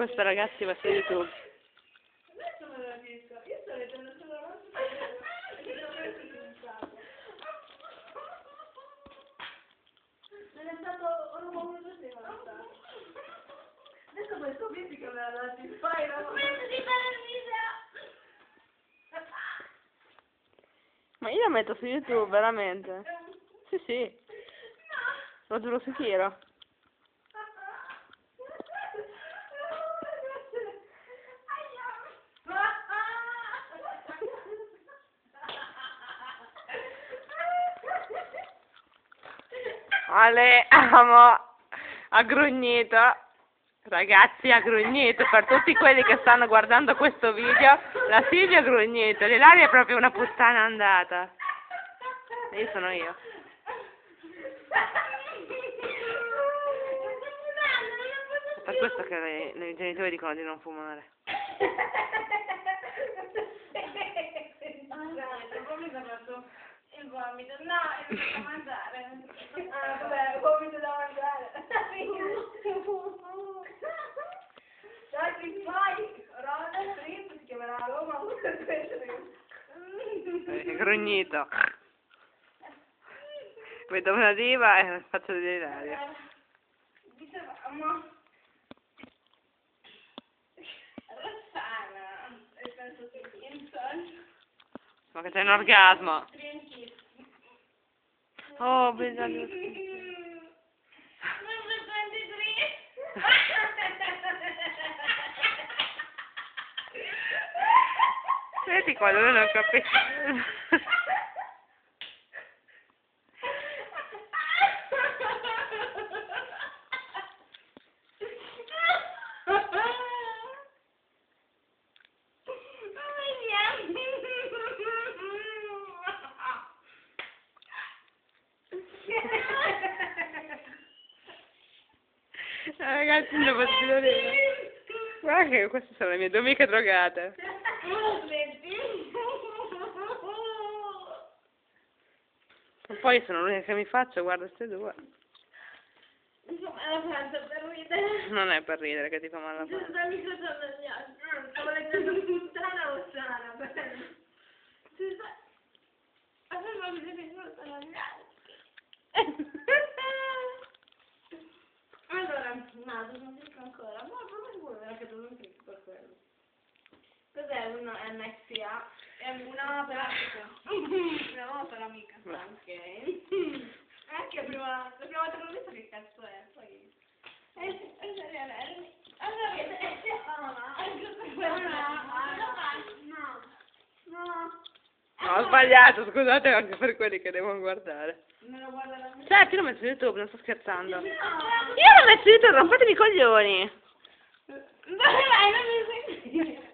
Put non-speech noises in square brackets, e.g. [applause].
Questo ragazzi va su YouTube. Adesso me lo dico. Io sto leggendo solo la Non è stato un uomo così, ma non sta. Adesso poi scoprirti che me la dati. Fai la Smetti di fare! Ma io la metto su YouTube, veramente. Sì, sì, lo giuro su Kiro. Ale, amo, ha grugnito. Ragazzi, ha grugnito. Per tutti quelli che stanno guardando questo video, la Silvia ha grugnito. L'Ilaria è proprio una puttana andata. Io sono io. È per questo che le- le- i genitori dicono di non fumare. [laughs] Il vomito. No, è da mangiare. [laughs] Ah, vabbè, il vomito da mangiare. Dai, che fai? Roda Trip si chiamerà Roma 1 È grugnito. Vedo una diva e faccio dell'Ilaria. Dicevamo Rossana e penso che Ma che c'è un orgasmo. Bisogna... Number 23 Vedi qua, dove non capisco. [laughs] Ragazzi, non posso più vedere. Guarda che queste sono le mie due amiche drogate. E poi sono l'unica che mi faccio, guarda queste due. Non è per ridere che ti fa male la faccia. Non dico ancora. Ma proprio quello che non dico per quello. Cos'è un MXA? È un'opera. Un'opera amica. Ok. Anche prima, la prima volta che l'ho visto che cazzo è, poi... Eh, eh, eh, Allora, no, no, No, ho sbagliato, scusate anche per quelli che devono guardare. mia... Senti, l'ho messo su YouTube, non sto scherzando. Io l'ho messo su YouTube, rompetemi i coglioni. Dove vai? Non mi senti?